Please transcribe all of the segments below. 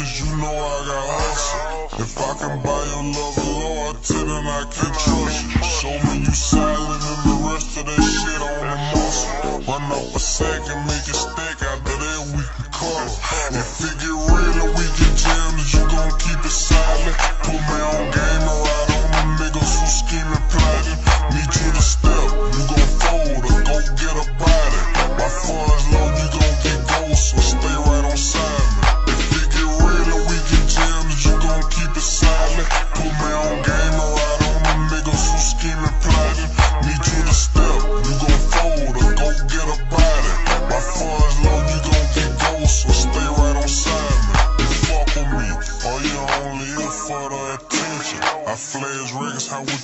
I got hustle. If I can buy your love for less trust you. Show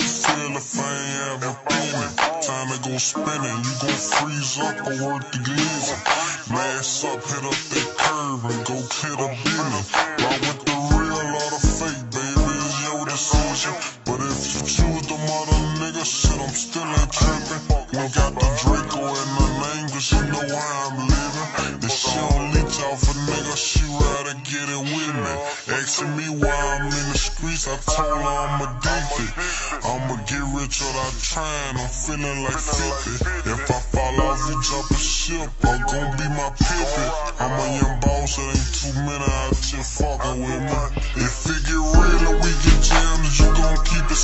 you feel if I ain't ever been it? Time to go spinning, you gon' freeze up or work the glizzy. Asking me why I'm in the streets, I told her I'm addicted. I'ma get rich without trying, I'm feeling like 50. If I fall off, you jump a ship, I'm gon' be my pivot. I'm a young boss, it ain't too many out here fucking with me. If it get real and we get jammed, you gon' keep it